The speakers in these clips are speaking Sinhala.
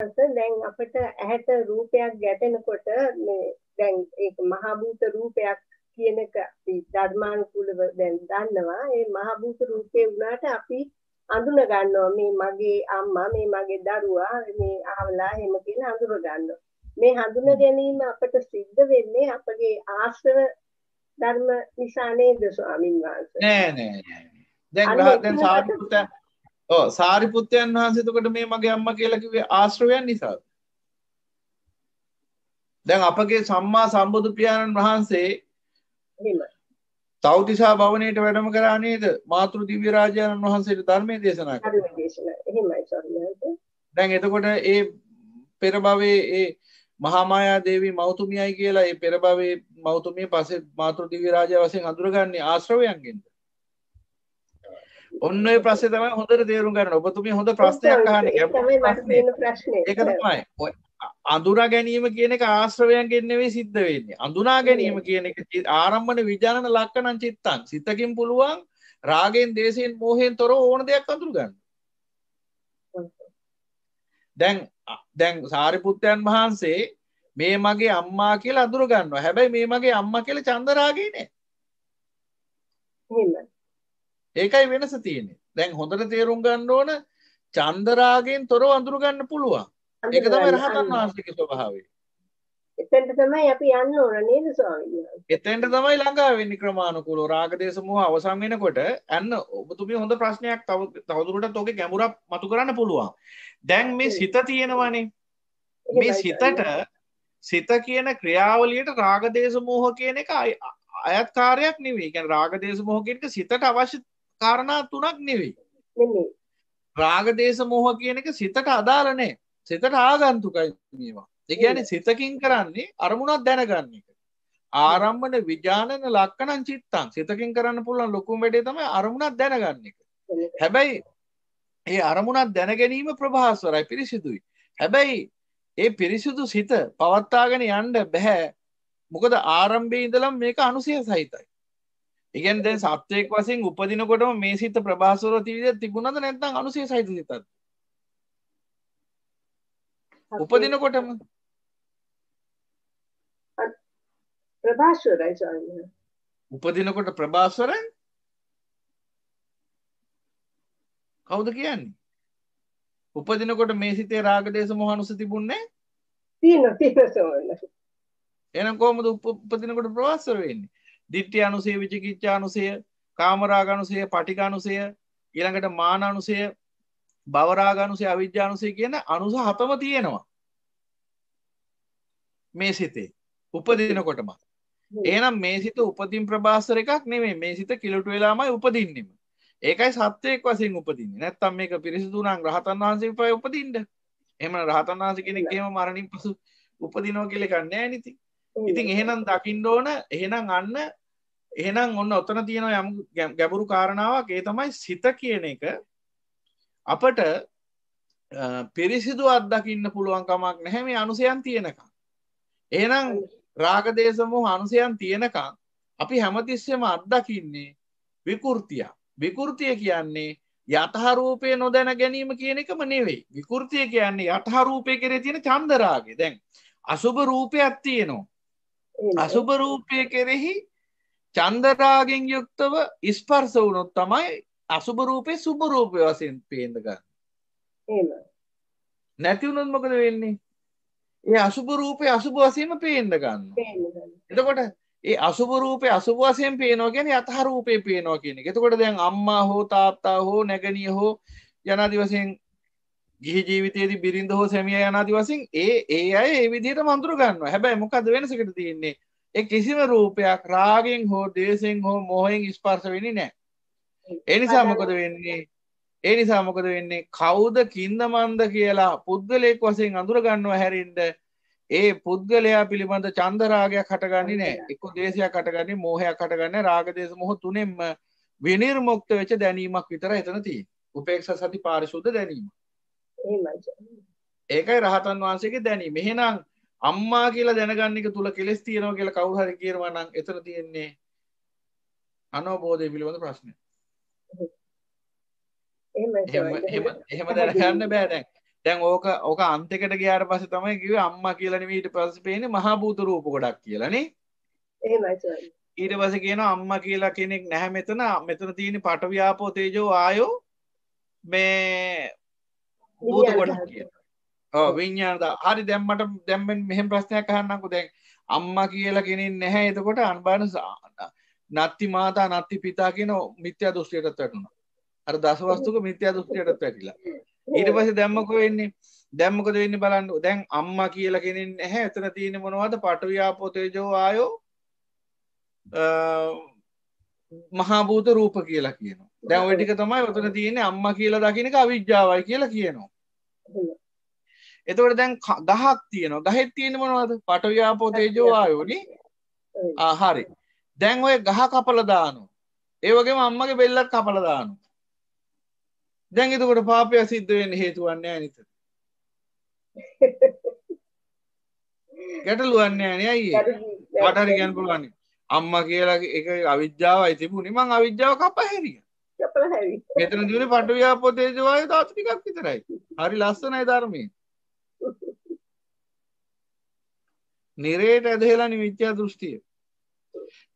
දැන් අපිට ඇහැට රූපයක් ගැටෙනකොට මේ දැන් ඒක මහ භූත රූපයක් කියන එක අපි ධර්මානුකූලව දැන් දන්නවා. ඒ මහ භූත රූපේ වුණාට අපි අඳුන ගන්නවා මේ මගේ අම්මා මේ මගේ දරුවා මේ අහවලා එහෙම කියලා අඳුර ගන්නවා. මේ හඳුන ගැනීම අපට සිද්ධ වෙන්නේ අපගේ ආශ්‍රව ධර්ම නිසා නේද ස්වාමින් වහන්සේ? නෑ නෑ නෑ. දැන් දැන් ඔව් සාරිපුත්තයන් වහන්සේ එතකොට මේ මගේ අම්මා කියලා කිව්වේ ආශ්‍රවයන් නිසාද? දැන් අපගේ සම්මා සම්බුදු පියාණන් වහන්සේ. තෞතිසා භවනයට වැඩම කරා නේද? මාතෘ දිව්‍ය රාජානන් වහන්සේට ධර්මයේ දේශනා දැන් එතකොට ඒ පෙර භවයේ ඒ මහාමායා දේවී මෞතුමියයි කියලා ඒ පෙර භවයේ මෞතුමිය පස්සේ මාතෘ දිව්‍ය රාජා වශයෙන් අඳුරගන්නේ ආශ්‍රවයන්ගෙන්ද? ඔන්න ඔය ප්‍රශ්නේ තමයි හොඳට තේරුම් ගන්න. ඔබතුමිය හොඳ ප්‍රශ්නයක් අහන්නේ. ඒක තමයි. අඳුනා ගැනීම කියන එක ආශ්‍රවයන්ගෙන් නෙවෙයි සිද්ධ වෙන්නේ. අඳුනා ගැනීම කියන එක ආරම්භන විඥාන ලක්ෂණං චිත්තං. සිතකින් පුළුවන් රාගෙන්, දේශයෙන්, මෝහයෙන් තොරව ඕන දෙයක් අඳුර ගන්න. දැන් දැන් සාරිපුත්තයන් වහන්සේ මේ මගේ අම්මා කියලා අඳුර ගන්නවා. හැබැයි මේ මගේ අම්මා කියලා චන්දරාගේ නෑ. ඒකයි වෙනස තියෙන්නේ. දැන් හොඳට තේරුම් ගන්න ඕන චන්දරාගෙන් තොරව අඳුර ගන්න පුළුවන්. ඒක තමයි රහතන් වහන්සේගේ ස්වභාවය. එතෙන්ට තමයි අපි යන්න ඕන නේද ස්වාමීන්? එතෙන්ට තමයි ළඟා වෙන්නේ ක්‍රමානුකූලව. රාගදේශ මොහ අවසන් වෙනකොට අන්න ඔබතුමිය හොඳ ප්‍රශ්නයක් තව තවදුරටත් ඔගේ ගැඹුරක් මතු කරන්න පුළුවන්. දැන් මේ සිත තියෙනවනේ. මේ සිතට සිත කියන ක්‍රියාවලියට රාගදේශ මොහ කියන එක අයත්කාරයක් නෙවෙයි. කියන්නේ රාගදේශ මොහ කියන එක සිතට අවශ්‍ය කාරණා තුනක් නෙවෙයි. රාගදේශ මොහ කියන එක සිතට අදාළ නැහැ. සිතට ආගන්තුකයි මේවා. කියන්නේ සිතකින් කරන්නේ අරමුණක් දැනගන්න එක. ආරම්භන විඥානන ලක්කණං චිත්තං සිතකින් කරන්න පුළුවන් ලොකුම වැඩේ තමයි අරමුණක් දැනගන්න එක. හැබැයි ඒ අරමුණක් දැන ගැනීම ප්‍රභාස්වරයි පිරිසිදුයි. හැබැයි ඒ පිරිසිදු සිත පවත්තාගෙන යන්න බැහැ. මොකද ආරම්භයේ ඉඳලම මේක අනුසය සහිතයි. කියන්නේ දැන් සත්වයක් වශයෙන් උපදිනකොටම මේ සිත ප්‍රභාස්වර තිබුණාද නැත්නම් අනුසය සහිත සිතක්ද? උපදිනකොටම. ප්‍රභාස්වරයි ස්වාමීන්. උපදිනකොට ප්‍රභාස්වරයි කවුද කියන්නේ? උපදිනකොට මේ සිතේ රාගදේශ මොහනුස තිබුණේ තියෙන තියෙන ස්වාමීන්. එහෙනම් කොහොමද උපදිනකොට ප්‍රභාස්වර වෙන්නේ දිට්ඨි අනුසය විචිකිච්ඡා අනුසය කාමරාග අනුසය පටිඝ අනුසය ඊළඟට මාන අනුසය භවරාගනුසය අවිද්‍යානුසය කියන අනුස හතම තියෙනවා. මේ සිතේ. උපදිනකොටම. ඒනම් මේ සිත උපදින් ප්‍රභාසර එකක් නෙමේ මේ සිත කිලුට වෙලාමයි උපදින්නෙම. ඒකයි සත්වයක් වසින් උපදින්නේ. නැත්තම් මේක පිරිසිදුනම් රහතන් වහන්සේ පය උපදින්ට එම රහතන් වහන්ස කෙනෙක් එහෙම මරණින් පසු උපදිනෝ කියල කන්නෑ නිති ඉතින් එහෙනම් දකිින්ඩ ඕන එහෙනම් අන්න එහෙනම් ඔන්න ඔත්තන තියෙන යම් ගැබුරු කාරණාවක් ඒ තමයි සිත කියන එක අපට පිරිසිදු අත්දකින්න පුළුවන් කමක් නැහැ මේ අනුසයන් තියෙනකම්. එහෙනම් රාගදේශමෝ අනුසයන් තියෙනකම් අපි හැමතිස්සෙම අත්දකින්නේ විකෘතිය. විකෘතිය කියන්නේ යතහරූපය නොදැන ගැනීම කියන එකම නෙවෙයි. විකෘතිය කියන්නේ යතහරූපය කෙරේ තියෙන චන්දරාගේ. දැන් අසුභ රූපයක් තියෙනවා. අසුභ රූපය කෙරෙහි චන්දරාගෙන් යුක්තව ස්පර්ශ වුණොත් තමයි අසුභ රූපේ සුභ රූපය වශයෙන් පේන්න ගන්න. එහෙම. නැති වුණොත් මොකද වෙන්නේ? ඒ අසුභ රූපේ අසුභ වශයෙන්ම පේන්න ගන්නවා. එතකොට ඒ අසුභ රූපේ අසුභ වශයෙන් පේනවා කියන්නේ යතහ රූපේ පේනවා කියන එක. එතකොට දැන් අම්මා හෝ තාත්තා හෝ නැගණිය හෝ යනාදි වශයෙන් ගිහි ජීවිතයේදී බිරිඳ හෝ සැමියා යනාදි වශයෙන් ඒ ඒ අය ඒ විදිහටම අඳුර ගන්නවා. හැබැයි මොකද වෙනසකට තියෙන්නේ? ඒ කිසිම රූපයක් රාගෙන් හෝ දේශෙන් හෝ මොහෙන් ස්පර්ශ වෙන්නේ නැහැ. එනිසා මොකද වෙන්නේ? ඒ නිසා මොකද වෙන්නේ? කවුද කින්ද මන්ද කියලා පුද්ගලයෙක් වශයෙන් අඳුරගන්නවා හැරින්ද ඒ පුද්ගලයා පිළිබඳ චන්දරාගයක් හටගන්නේ නෑ එක්ක දේශයක් හටගන්නේ මෝහයක් හටගන්න රාගදේශ මොහ තුනෙන්ම විනිර්මුක්ත වෙච්ච දැනීමක් විතර එතන තියෙන්නේ. උපේක්ෂ සති පාරිශුද්ධ දැනීම ඒකයි රහතන් වහන්සේගේ දැනීම. එහෙනම් අම්මා කියලා දැනගන්න එක තුල කෙලස් තියෙනවා කියලා කවුරු හරි කියනවා නම් එතන තියෙන්නේ අනවබෝධය පිළිබඳ ප්‍රශ්නයක් එහෙම දැනගන්න බෑ දැන්. දැන් ඕක ඕක අන්තයකට ගියාට පස්සේ තමයි කිව්වේ අම්මා කියලා නෙමෙයි ඊට පස්සේ පේන්නේ මහා භූත රූප ගොඩක් කියලා නේ. එහෙමයි ස්වාමී ඊට පස්සේ කියනවා අම්මා කියලා කෙනෙක් නැහැ මෙතන. මෙතන තියෙන පඨවි ආපෝ තේජෝ ආයෝ මේ භූත ගොඩක් කියලා. ඔව් විඤ්ඤාණ හරි දැන් මට දැන් මෙහෙම ප්‍රශ්නයක් අහන්නම්කෝ දැන් අම්මා කියලා කෙනෙක් නැහැ එතකොට අනබන නත්ති මාතා නත්ති පිතා කියන මිත්‍යා දෘෂ්ටියටත් වැටුණා. අර දසවස්තුක මිත්‍යා දෘෂ්ටියටත් වැටිලා. ඊට පස්සේ දැම්මකෝ වෙන්නේ? දැම්මකද වෙන්නේ බලන්න. දැන් අම්මා කියලා කෙනෙක් නැහැ. එතන තියෙන්නේ මොනවද? පඨවි ආපෝ තේජෝ ආයෝ මහා භූත රූප කියලා කියනවා. දැන් ওই ටික තමයි උතන තියෙන්නේ. අම්මා කියලා දකින්න එක අවිජ්ජාවයි කියලා කියනවා එතකොට දැන් ගහක් තියෙනවා ගහෙත් තියෙන්නේ මොනවද පඨවි ආපෝ තේජෝ ආයෝ නේ ආ හරි දැන් ඔය ගහ කපලා දානවා ඒ වගේම අම්මගේ බෙල්ලත් කපලා දානවා දැන් එතකොට පාපය සිද්ධ වෙන්න හේතුවක් නැහැ නේද? ගැටලුවක් නැහැ නේ අයියේ. මට හරි කියන්න පුළුවන්. අම්මා කියලා එක අවිද්‍යාවයි තිබුණේ මං අවිද්‍යාව කපහැරිය. කපලා හැරි. මෙතන දිනේ පටු ව්‍යාපෝ තේජෝ වායු ධාතු ටිකක් විතරයි. හරි ලස්සනයි ධර්මයේ. නිරේට ඇදහෙලා නිමිත්‍යා දෘෂ්ටිය.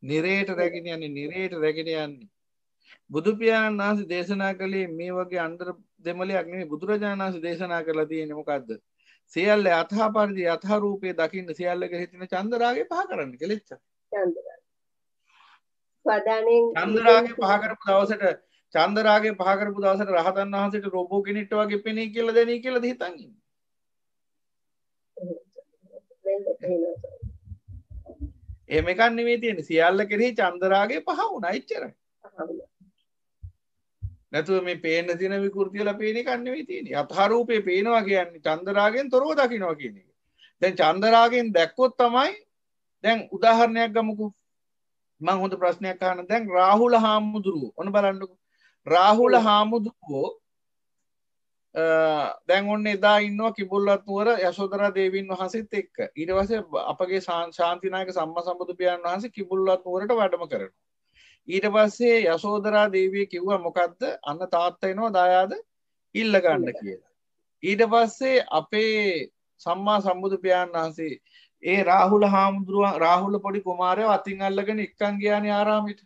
නිරේට රැගෙන යන්නේ නිරේට රැගෙන යන්නේ බුදු පියාණන් වහන්සේ දේශනා කළේ මේ වගේ අන්දර දෙමලයක් නෙමෙයි බුදුරජාණන් වහන්සේ දේශනා කරලා තියෙන්නේ මොකද්ද? සියල්ල යථා පරිදි යථා රූපේ දකින්න සියල්ලක හිතින චන්දරාගේ පහ කරන්න කෙලෙච්ච. චන්දරාග. වදානෙන් චන්දරාගේ පහ කරපු දවසට චන්දරාගේ පහ කරපු දවසට රහතන් වහන්සේට රොබෝ කෙනෙක්ට වගේ පෙනී කියලා දෙනී කියලාද හිතන් ඉන්නේ. එහෙම එකක් නෙමෙයි තියෙන්නේ. සියල්ල කෙරෙහි චන්දරාගේ පහ වුණා එච්චරයි. නැතුව මේ පේන්න තියෙන විකෘති වල පේන එකක් නෙවෙයි තියෙන්නේ. යථාරූපේ පේනවා කියන්නේ චන්දරාගෙන් තොරව දකින්නවා කියන එක. දැන් චන්දරාගෙන් දැක්කොත් තමයි දැන් උදාහරණයක් ගමුකෝ. මම හොඳ ප්‍රශ්නයක් අහන්න. දැන් රාහුල හාමුදුරුවෝ ඔන්න බලන්නකෝ. රාහුල හාමුදුරුවෝ දැන් ඔන්න එදා ඉන්නවා කිඹුල්වත් නුවර යශෝදරා දේවීන් වහන්සේත් එක්ක. ඊට පස්සේ අපගේ ශාන්තිනායක සම්මා සම්බුදු පියාණන් වහන්සේ කිඹුල්වත් නුවරට වැඩම කරනවා. ඊට පස්සේ යශෝදරා දේවිය කිව්වා මොකක්ද අන්න තාත්තා එනවා දායාද ඉල්ල ගන්න කියලා. ඊට පස්සේ අපේ සම්මා සම්බුදු පියාණන් වහන්සේ ඒ රාහුල හාමුදුරුවන් රාහුල පොඩි කුමාරයව අතින් අල්ලගෙන එක්කන් ගියානේ ආරාමෙට.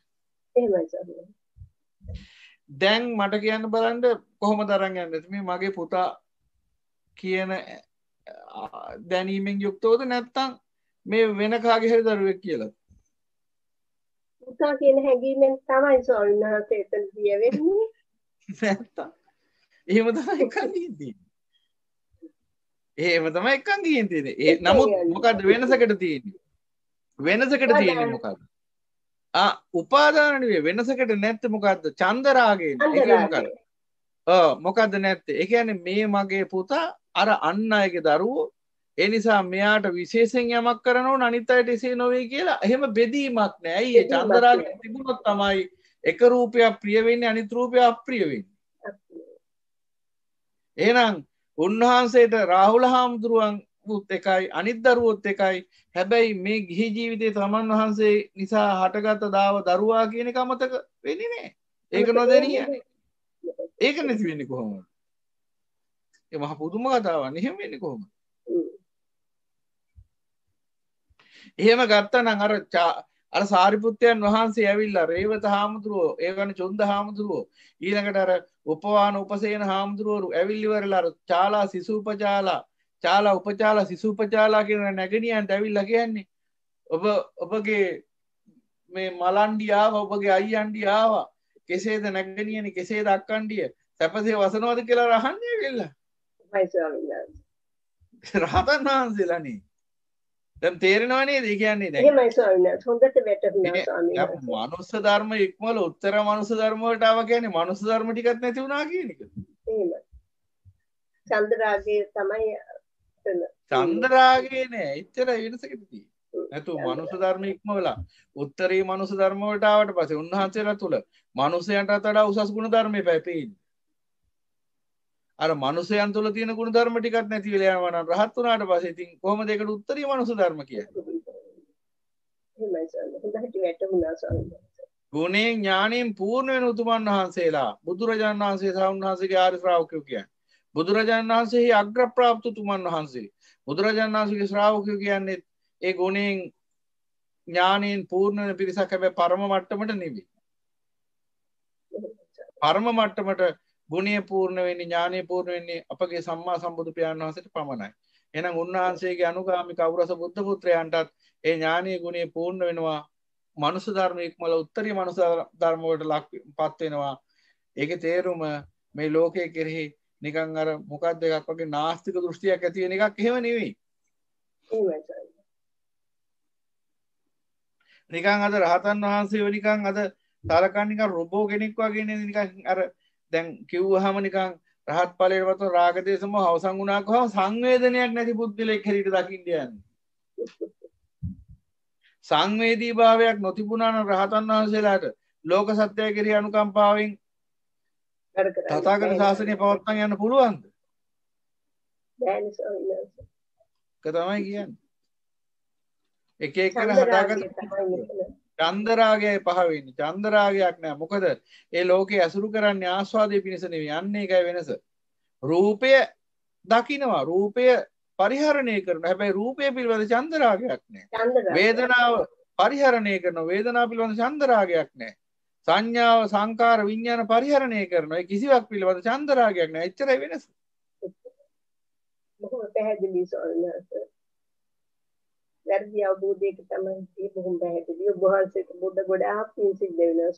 දැන් මට කියන්න බලන්න කොහොමද අරන් යන්නේ? මේ මගේ පුතා කියන දැනීමෙන් යුක්තවද නැත්නම් මේ වෙන කාගේ හරි දරුවෙක් කියලා? පුතා කියන හැඟීමෙන් තමයි වහන්සේ එතන දිය වෙන්නේ. නැත්තම්. එහෙම තමයි එකන් ගිහින් තියෙන්නේ. එහෙම තමයි එකන් ගිහින් තියෙන්නේ. ඒ නමුත් මොකද්ද වෙනසකට තියෙන්නේ? වෙනසකට තියෙන්නේ මොකද්ද? ආ උපාදාන නෙවෙයි වෙනසකට නැත්te මොකද්ද? චන්දරාගේ. ඔව් මොකද්ද නැත්තේ? ඒ කියන්නේ මේ මගේ පුතා අර අන් අයගේ දරුවෝ ඒ නිසා මෙයාට විශේෂෙන් යමක් කරනව අනිත් අයට එසේ නොවේ කියලා එහෙම බෙදීමක් නෑ ඇයි ඒ චන්දරාගය තිබුණොත් තමයි එක රූපයක් ප්‍රිය වෙන්නේ අනිත් රූපය අප්‍රිය වෙන්නේ එහෙනම් උන්වහන්සේට රාහුල හාමුදුරුවන් උත් එකයි අනිත් දරුවොත් එකයි. හැබැයි මේ ගිහි ජීවිතේ තමන් වහන්සේ නිසා හටගත්ත දාව දරුවා කියන එක අමතක වෙන්නේ නෑ. ඒක නොදැනිය ඒක නැති වෙන්නේ කොහොමද? ඒ මහ පුදුම කතාවක්. නෙහෙම වෙන්නේ කොහොමද? එහෙම ගත්තනම් අර අර සාරිපුත්තයන් වහන්සේ ඇවිල්ලා රේවත හාමුදුරුවෝ ඒ වගේ චොන්ද හාමුදුරුවෝ ඊළඟට අර උපවාන උපසේන හාමුදුරුවෝ ඇවිල්ලිවරලා අර චාලා සිසූපචාලා චාලා උපචාලා සිසූපචාලා කියන නැගණියන්ට ඇවිල්ලා කියන්නේ ඔබ ඔබගේ මේ මලන්ඩි ආව ඔබගේ අයියන්ඩි ආවා කෙසේද නැගණියනි කෙසේද අක්කන්ඩිය සැපසේ වසනවද කියලා රහන්නේ වෙල්ලා රහතන් වහන්සේලානේ දැන් තේරෙනවා නේද? ඒ කියන්නේ. මනුස්ස ධර්ම ඉක්මවල උත්තර මනුස්ස ධර්ම වලට ආව කියන්නේ මනුස්ස ධර්ම ටිකක් නැති වුණා කියන එක. එහෙමයි. චන්ද්‍රාගය තමයි චන්ද්‍රාගේ නෑ එච්චර වෙනසකට තියෙන්නේ. නැතු මනුස්ස ධර්ම ඉක්මවලා උත්තරී මනුස්ස ධර්ම වලට ආවට පස්සේ උන්වහන්සේලා තුල මනුස්සයන්ට වඩා උසස් ගුණ ධර්මයේ පැපෙන්නේ. අර මනුසයන් තුළ තියෙන ගුණ ධර්ම ටිකක් නැති වෙලා යනවා නම් රහත් වුණාට පස්සේ ඉතින් කොහොමද ඒකට උත්තරී මනුස්ස ධර්ම කියන්නේ? ගුණයෙන් ඥාණයෙන් පූර්ණ වෙන උතුමන් වහන්සේලා බුදුරජාණන් වහන්සේ සහ උන්වහන්සේගේ ආර්ය ශ්‍රාවකයෝ කියන්නේ. බුදුරජාණන් වහන්සේ අග්‍රප්‍රාප්තු තුමන් වහන්සේ බුදුරජාණන් වහන්සේගේ ශ්‍රාවකයෝ කියන්නේ ඒ ගුණයෙන් ඥානයෙන් පූර්ණ පිරිසක් හැබැයි පරම මට්ටමට නෙවෙයි. පරම මට්ටමට ගුණය පූර්ණ වෙන්නේ ඥානය පූර්ණ වෙන්නේ අපගේ සම්මා සම්බුදු පියාණන් වහන්සේට පමණයි. එහෙනම් උන්වහන්සේගේ අනුගාමී කවුරස බුද්ධ පුත්‍රයන්ටත් ඒ ඥානීය ගුණය පූර්ණ වෙනවා. මනුෂ්‍ය ධර්ම ඉක්මල උත්තරීය මනුෂ්‍ය ධර්ම වලට ලක්පත් වෙනවා. ඒකේ තේරුම මේ ලෝකයේ කෙරෙහි නිකන් අර මොකක්ද එකක් වගේ නාස්තික දෘෂ්ටියක් ඇති වෙන එකක් එහෙම නෙවෙයි. නිකන් අද රහතන් වහන්සේව නිකන් අද තරකන් නිකන් රොබෝ කෙනෙක් වගේ නේ නිකන් අර දැන් කිව්වහම නිකන් රහත් ඵලයට වතු රාගදේශම අවසන් වුණා කොහොම සංවේදනයක් නැති පුද්ගලෙක් හැටියට දකින්න යන්නේ. සංවේදී භාවයක් නොතිබුණා නම් රහතන් වහන්සේලාට ලෝක සත්‍යය කෙරෙහි අනුකම්පාවෙන් තථාගත ශාසනය පවත්වාගෙන යන්න පුළුවන්ද? ඒක තමයි කියන්නේ. එක එකන හදාගත්ත චන්දරාගයයි පහවෙන්නේ චන්දරාගයක් නෑ. මොකද ඒ ලෝකේ ඇසුරු කරන්නේ ආස්වාදය පිණිස නෙවෙයි. යන්නේ එකයි වෙනස. රූපය දකිනවා. රූපය පරිහරණය කරන හැබැයි රූපය පිළිබඳ චන්දරාගයක් නෑ. වේදනාව පරිහරණය කරන වේදනා පිළිබඳ චන්දරාගයක් නෑ සංඥාව සංකාර විඤ්ඥාන පරිහරණය කරන කිසිවක් පිළිබඳ චන්දරාගයක් නෑ. එච්චරයි වෙනස. පැහැදිලි සොල්න්නස වැරදි අවබෝධයක තමයි බොහොම පැහැදිලි. ඔබ වහන්සේට බුද්ධ ගොඩාක් පින් සිද්ධ වෙනවා